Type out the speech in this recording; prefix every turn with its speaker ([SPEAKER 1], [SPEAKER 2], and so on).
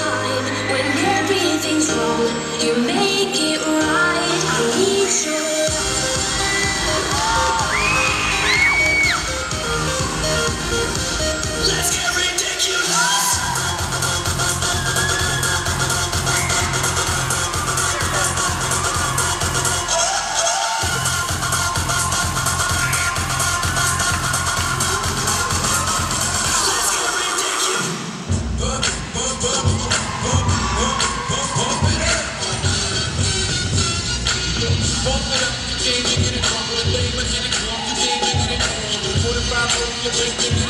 [SPEAKER 1] when everything's wrong. You make it right. Let's get ridiculous.
[SPEAKER 2] Forty-five,